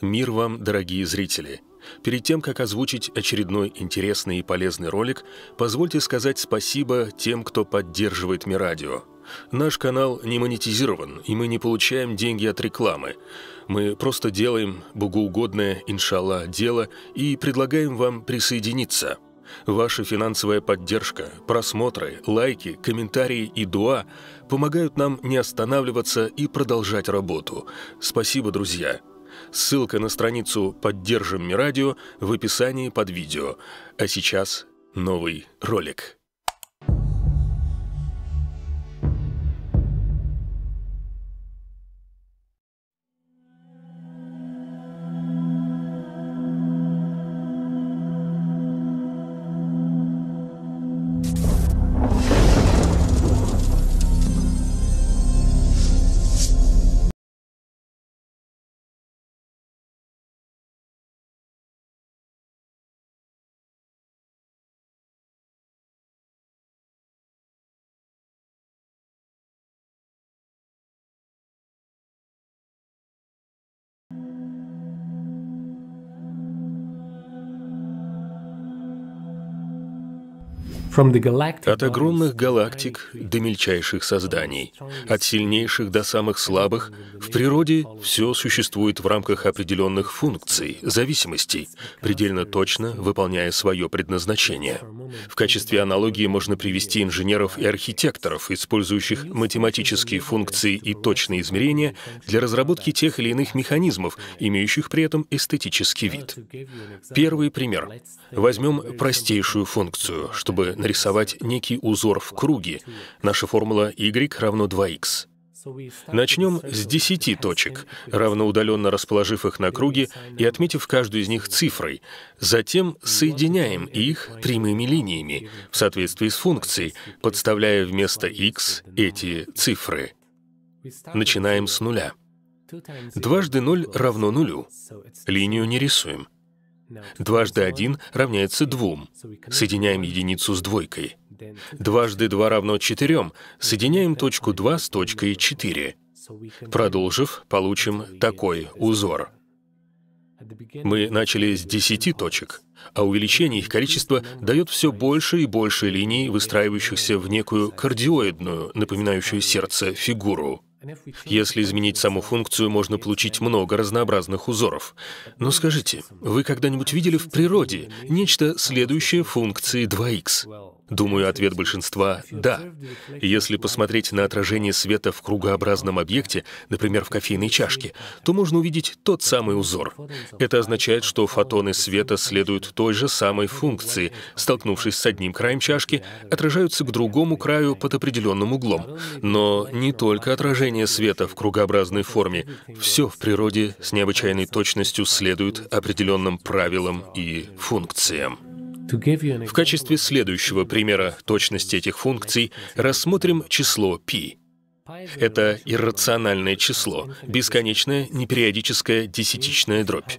Мир вам, дорогие зрители! Перед тем, как озвучить очередной интересный и полезный ролик, позвольте сказать спасибо тем, кто поддерживает Мирадио. Наш канал не монетизирован, и мы не получаем деньги от рекламы. Мы просто делаем богоугодное, иншалла, дело и предлагаем вам присоединиться. Ваша финансовая поддержка, просмотры, лайки, комментарии и дуа помогают нам не останавливаться и продолжать работу. Спасибо, друзья! Ссылка на страницу «Поддержим Мирадио» в описании под видео. А сейчас новый ролик. От огромных галактик до мельчайших созданий, от сильнейших до самых слабых, в природе все существует в рамках определенных функций, зависимостей, предельно точно выполняя свое предназначение. В качестве аналогии можно привести инженеров и архитекторов, использующих математические функции и точные измерения для разработки тех или иных механизмов, имеющих при этом эстетический вид. Первый пример. Возьмем простейшую функцию, чтобы нарисовать некий узор в круге. Наша формула y равно 2x. Начнем с 10 точек, равноудаленно расположив их на круге и отметив каждую из них цифрой. Затем соединяем их прямыми линиями в соответствии с функцией, подставляя вместо x эти цифры. Начинаем с нуля. Дважды ноль равно нулю. Линию не рисуем. Дважды один равняется двум. Соединяем единицу с двойкой. Дважды два равно четырем. Соединяем точку 2 с точкой 4. Продолжив, получим такой узор. Мы начали с 10 точек, а увеличение их количества дает все больше и больше линий, выстраивающихся в некую кардиоидную, напоминающую сердце, фигуру. Если изменить саму функцию, можно получить много разнообразных узоров. Но скажите, вы когда-нибудь видели в природе нечто, следующее функции 2х? Думаю, ответ большинства — да. Если посмотреть на отражение света в кругообразном объекте, например, в кофейной чашке, то можно увидеть тот самый узор. Это означает, что фотоны света следуют той же самой функции, столкнувшись с одним краем чашки, отражаются к другому краю под определенным углом. Но не только отражение света в кругообразной форме. Все в природе с необычайной точностью следует определенным правилам и функциям. В качестве следующего примера точности этих функций рассмотрим число π. Это иррациональное число, бесконечная непериодическая десятичная дробь.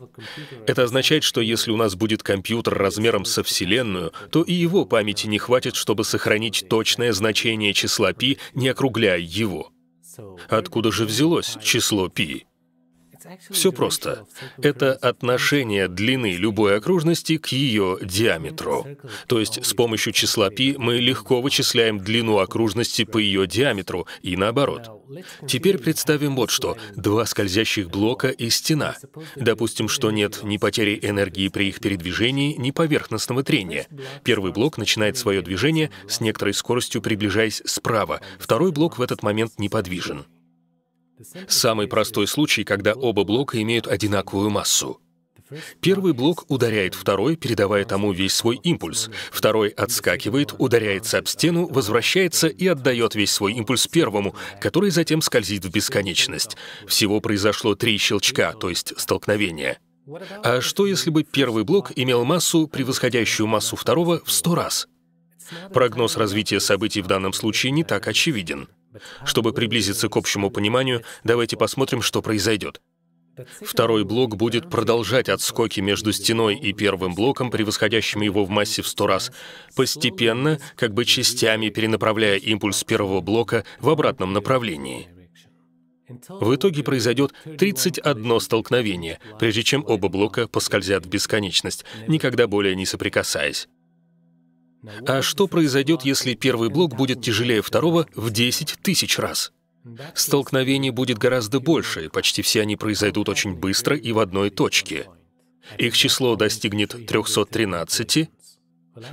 Это означает, что если у нас будет компьютер размером со Вселенную, то и его памяти не хватит, чтобы сохранить точное значение числа π, не округляя его. Откуда же взялось число π? Все просто. Это отношение длины любой окружности к ее диаметру. То есть с помощью числа π мы легко вычисляем длину окружности по ее диаметру и наоборот. Теперь представим вот что. Два скользящих блока и стена. Допустим, что нет ни потери энергии при их передвижении, ни поверхностного трения. Первый блок начинает свое движение с некоторой скоростью приближаясь справа, второй блок в этот момент неподвижен. Самый простой случай, когда оба блока имеют одинаковую массу. Первый блок ударяет второй, передавая тому весь свой импульс. Второй отскакивает, ударяется об стену, возвращается и отдает весь свой импульс первому, который затем скользит в бесконечность. Всего произошло три щелчка, то есть столкновения. А что, если бы первый блок имел массу, превосходящую массу второго, в сто раз? Прогноз развития событий в данном случае не так очевиден. Чтобы приблизиться к общему пониманию, давайте посмотрим, что произойдет. Второй блок будет продолжать отскоки между стеной и первым блоком, превосходящим его в массе в сто раз, постепенно, как бы частями перенаправляя импульс первого блока в обратном направлении. В итоге произойдет 31 столкновение, прежде чем оба блока поскользят в бесконечность, никогда более не соприкасаясь. А что произойдет, если первый блок будет тяжелее второго в 10 тысяч раз? Столкновений будет гораздо больше, и почти все они произойдут очень быстро и в одной точке. Их число достигнет 313,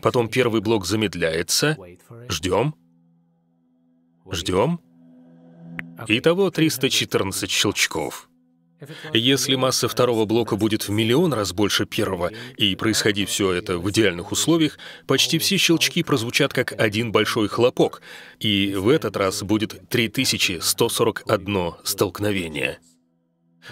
потом первый блок замедляется, ждем, ждем, Итого 314 щелчков. Если масса второго блока будет в миллион раз больше первого, и происходить все это в идеальных условиях, почти все щелчки прозвучат как один большой хлопок, и в этот раз будет 3141 столкновение.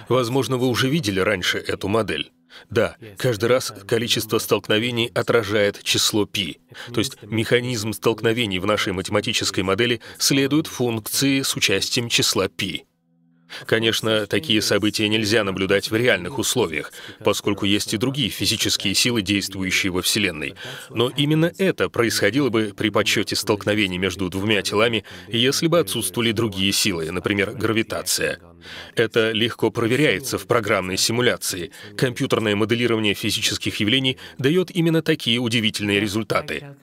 Возможно, вы уже видели раньше эту модель. Да, каждый раз количество столкновений отражает число π. То есть механизм столкновений в нашей математической модели следует функции с участием числа π. Конечно, такие события нельзя наблюдать в реальных условиях, поскольку есть и другие физические силы, действующие во Вселенной. Но именно это происходило бы при подсчете столкновений между двумя телами, если бы отсутствовали другие силы, например, гравитация. Это легко проверяется в программной симуляции. Компьютерное моделирование физических явлений дает именно такие удивительные результаты.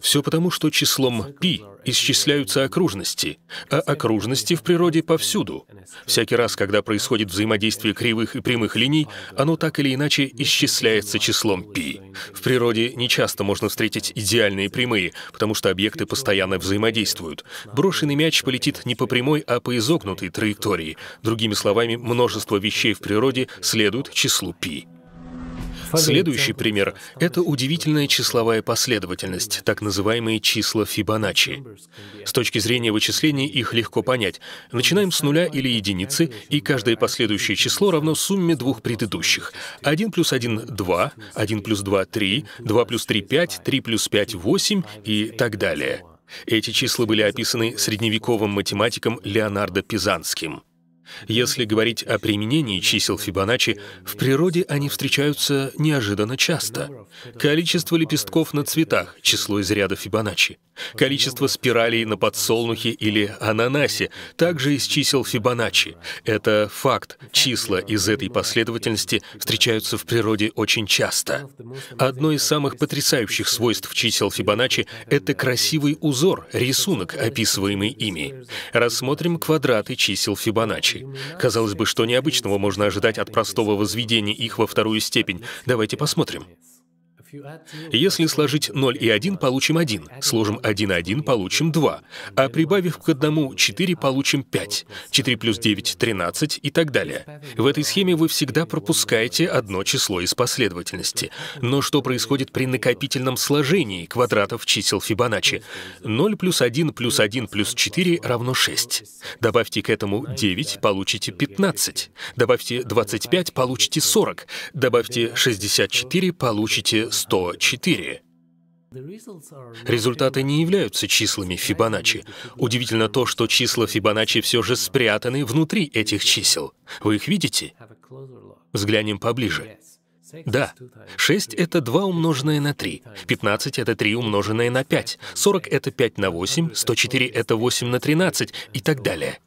Все потому, что числом π исчисляются окружности, а окружности в природе повсюду. Всякий раз, когда происходит взаимодействие кривых и прямых линий, оно так или иначе исчисляется числом π. В природе нечасто можно встретить идеальные прямые, потому что объекты постоянно взаимодействуют. Брошенный мяч полетит не по прямой, а по изогнутой траектории. Другими словами, множество вещей в природе следует числу π. Следующий пример — это удивительная числовая последовательность, так называемые числа Фибоначчи. С точки зрения вычисления их легко понять. Начинаем с нуля или единицы, и каждое последующее число равно сумме двух предыдущих. 1 плюс 1 — 2, 1 плюс 2 — 3, 2 плюс 3 — 5, 3 плюс 5 — 8 и так далее. Эти числа были описаны средневековым математиком Леонардо Пизанским. Если говорить о применении чисел Фибоначчи, в природе они встречаются неожиданно часто. Количество лепестков на цветах — число из ряда Фибоначчи. Количество спиралей на подсолнухе или ананасе — также из чисел Фибоначчи. Это факт. Числа из этой последовательности встречаются в природе очень часто. Одно из самых потрясающих свойств чисел Фибоначчи — это красивый узор, рисунок, описываемый ими. Рассмотрим квадраты чисел Фибоначчи задачей. Казалось бы, что необычного можно ожидать от простого возведения их во вторую степень. Давайте посмотрим. Если сложить 0 и 1, получим 1. Сложим 1 и 1, получим 2. А прибавив к одному 4, получим 5. 4 плюс 9 — 13 и так далее. В этой схеме вы всегда пропускаете одно число из последовательности. Но что происходит при накопительном сложении квадратов чисел Фибоначчи? 0 плюс 1 плюс 1 плюс 4 равно 6. Добавьте к этому 9, получите 15. Добавьте 25, получите 40. Добавьте 64, получите 100. 104. Результаты не являются числами Фибоначчи. Удивительно то, что числа Фибоначчи все же спрятаны внутри этих чисел. Вы их видите? Взглянем поближе. Да, 6 — это 2 умноженное на 3, 15 — это 3 умноженное на 5, 40 — это 5 на 8, 104 — это 8 на 13 и так далее.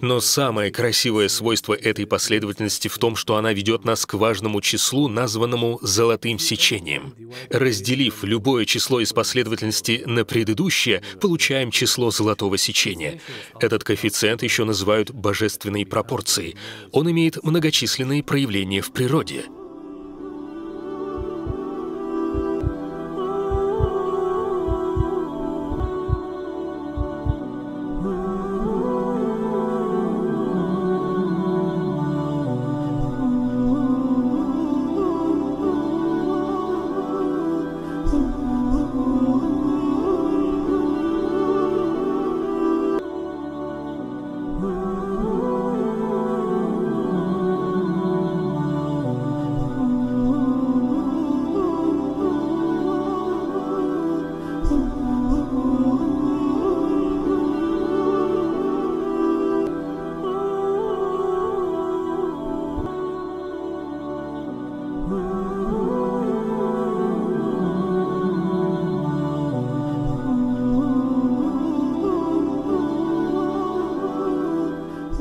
Но самое красивое свойство этой последовательности в том, что она ведет нас к важному числу, названному золотым сечением. Разделив любое число из последовательности на предыдущее, получаем число золотого сечения. Этот коэффициент еще называют божественной пропорцией. Он имеет многочисленные проявления в природе —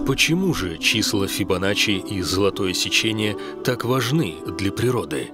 Почему же числа Фибоначчи и золотое сечение так важны для природы?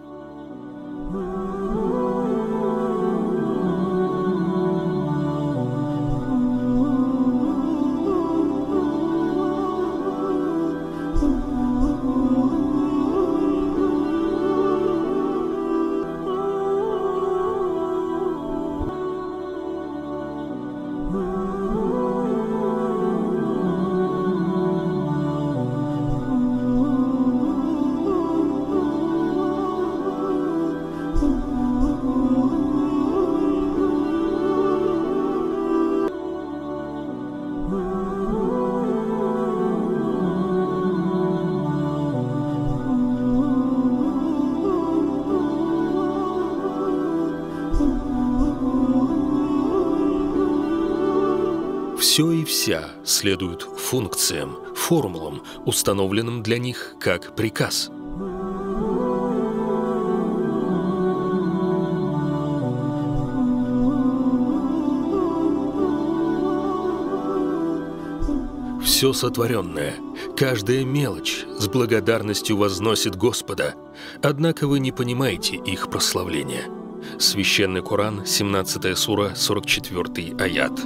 Все и вся следуют функциям, формулам, установленным для них как приказ. Все сотворенное, каждая мелочь с благодарностью возносит Господа, однако вы не понимаете их прославления. Священный Коран, 17 сура, 44 аят.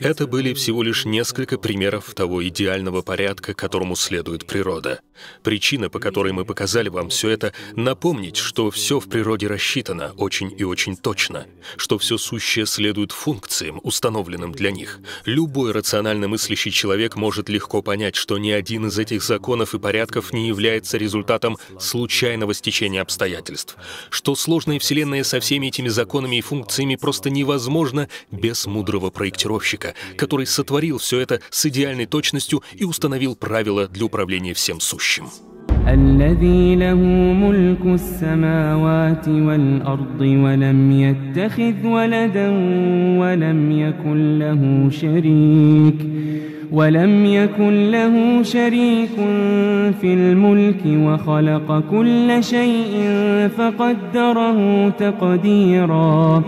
Это были всего лишь несколько примеров того идеального порядка, которому следует природа. Причина, по которой мы показали вам все это, напомнить, что все в природе рассчитано очень и очень точно, что все сущее следует функциям, установленным для них. Любой рационально мыслящий человек может легко понять, что ни один из этих законов и порядков не является результатом случайного стечения обстоятельств, что сложная Вселенная со всеми этими законами и функциями просто невозможно без мудрого проектировщика, который сотворил все это с идеальной точностью и установил правила для управления всем сущим. الذي له ملك السماوات والأرض ولم يتخذ ولدا ولم يكن له شريك ولم يكن له شريك في الملك وخلق كل شيء فقدره تقديرا